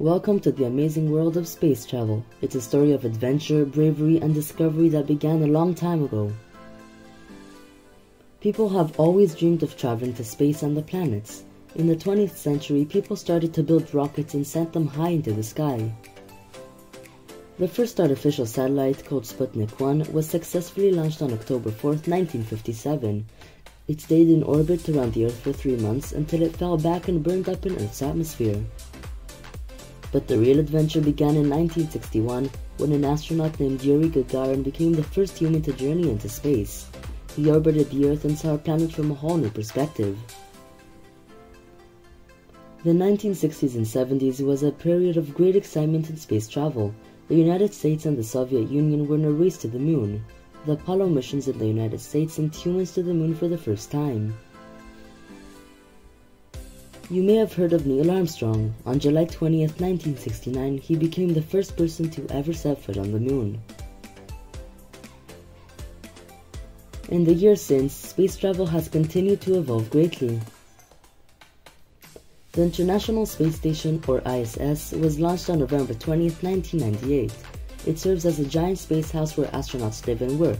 Welcome to the amazing world of space travel. It's a story of adventure, bravery, and discovery that began a long time ago. People have always dreamed of traveling to space and the planets. In the 20th century, people started to build rockets and sent them high into the sky. The first artificial satellite, called Sputnik 1, was successfully launched on October 4, 1957. It stayed in orbit around the Earth for three months until it fell back and burned up in Earth's atmosphere. But the real adventure began in 1961 when an astronaut named Yuri Gagarin became the first human to journey into space. He orbited the Earth and saw our planet from a whole new perspective. The 1960s and 70s was a period of great excitement in space travel. The United States and the Soviet Union were in a race to the moon. The Apollo missions in the United States sent humans to the moon for the first time. You may have heard of Neil Armstrong. On July 20th, 1969, he became the first person to ever set foot on the moon. In the years since, space travel has continued to evolve greatly. The International Space Station, or ISS, was launched on November 20, 1998. It serves as a giant space house where astronauts live and work.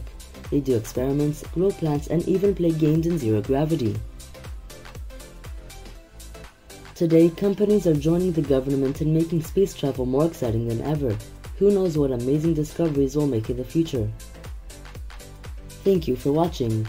They do experiments, grow plants, and even play games in zero gravity. Today, companies are joining the government in making space travel more exciting than ever. Who knows what amazing discoveries we'll make in the future. Thank you for watching.